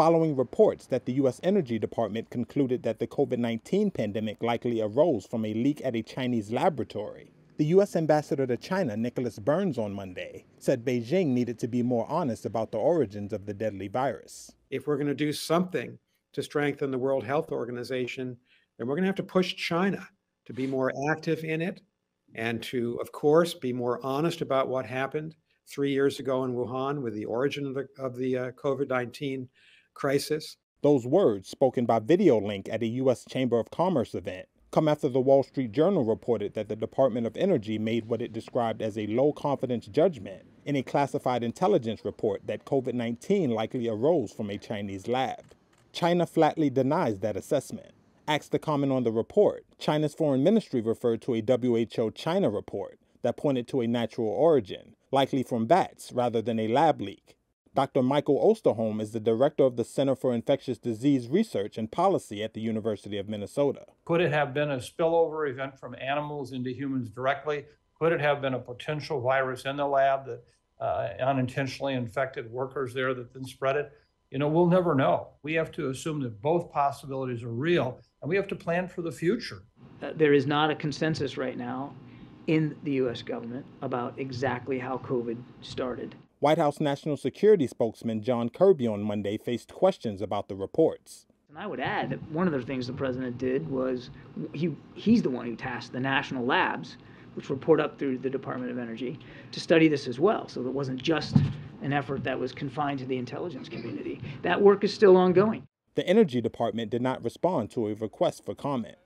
following reports that the U.S. Energy Department concluded that the COVID 19 pandemic likely arose from a leak at a Chinese laboratory. The U.S. ambassador to China, Nicholas Burns, on Monday said Beijing needed to be more honest about the origins of the deadly virus. If we're going to do something to strengthen the World Health Organization, then we're going to have to push China to be more active in it and to, of course, be more honest about what happened three years ago in Wuhan with the origin of the, of the uh, COVID 19 crisis. Those words, spoken by video link at a U.S. Chamber of Commerce event, come after the Wall Street Journal reported that the Department of Energy made what it described as a low confidence judgment in a classified intelligence report that COVID 19 likely arose from a Chinese lab. China flatly denies that assessment. Asked to comment on the report, China's foreign ministry referred to a WHO China report that pointed to a natural origin, likely from bats rather than a lab leak. Dr. Michael Osterholm is the director of the Center for Infectious Disease Research and Policy at the University of Minnesota. Could it have been a spillover event from animals into humans directly? Could it have been a potential virus in the lab that uh, unintentionally infected workers there that then spread it? You know, we'll never know. We have to assume that both possibilities are real and we have to plan for the future. Uh, there is not a consensus right now in the U.S. government about exactly how COVID started. White House National Security spokesman John Kirby on Monday faced questions about the reports. And I would add that one of the things the president did was he, he's the one who tasked the national labs, which report up through the Department of Energy, to study this as well. So it wasn't just an effort that was confined to the intelligence community. That work is still ongoing. The Energy Department did not respond to a request for comment.